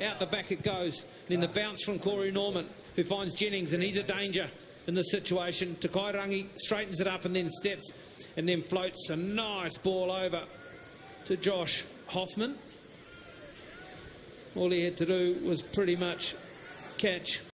Out the back it goes. and Then the bounce from Corey Norman, who finds Jennings, and he's a danger in the situation. Takairangi straightens it up and then steps and then floats a nice ball over to Josh Hoffman. All he had to do was pretty much catch